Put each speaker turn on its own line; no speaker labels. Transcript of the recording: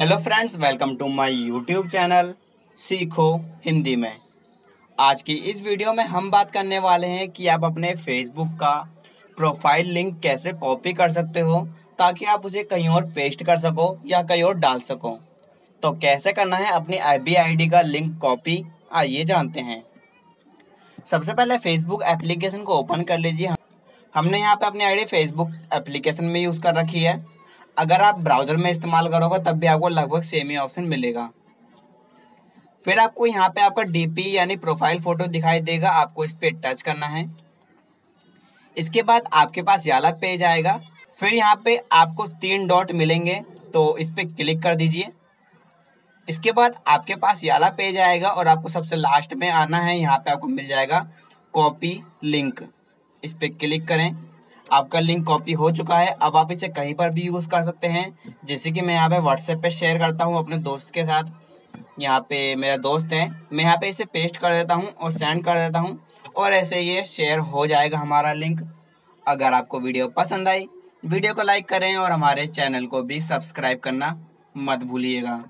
Hello friends welcome to my YouTube channel सीखो हिंदी में। आज की इस वीडियो में हम बात करने वाले हैं कि आप अपने फेसबुक का प्रोफ़ाइल लिंक कैसे कॉपी कर सकते हो, ताकि आप उसे कहीं और पेस्ट कर सको या कहीं और डाल सको। तो कैसे करना है, अपनी आई बी का लिंक कॉपी आइए जानते हैं। सबसे पहले फेसबुक एप्लीकेशन को ओपन कर लीजिए। हमने यहाँ पे अपनी आईडी फेसबुक एप्लीकेशन में यूज़ कर रखी है। अगर आप ब्राउज़र में इस्तेमाल करोगे, तब भी आपको लगभग सेम ही ऑप्शन मिलेगा। फिर आपको यहाँ पे आपका डीपी यानी प्रोफ़ाइल फ़ोटो दिखाई देगा, आपको इस पर टच करना है। इसके बाद आपके पास ये अलग पेज आएगा फिर यहाँ पे आपको तीन डॉट मिलेंगे तो इस पर क्लिक कर दीजिए। इसके बाद आपके पास ये वाला पेज आएगा और आपको सबसे लास्ट में आना है, यहाँ पे आपको मिल जाएगा कॉपी लिंक इस पर क्लिक करें। आपका लिंक कॉपी हो चुका है, अब आप इसे कहीं पर भी यूज़ कर सकते हैं। जैसे कि मैं यहाँ पे व्हाट्सएप पे शेयर करता हूँ अपने दोस्त के साथ। यहाँ पे मेरा दोस्त है, मैं यहाँ पे इसे पेस्ट कर देता हूँ और सेंड कर देता हूँ और ऐसे ये शेयर हो जाएगा हमारा लिंक अगर आपको वीडियो पसंद आई। वीडियो को लाइक करें और हमारे चैनल को भी सब्सक्राइब करना मत भूलिएगा।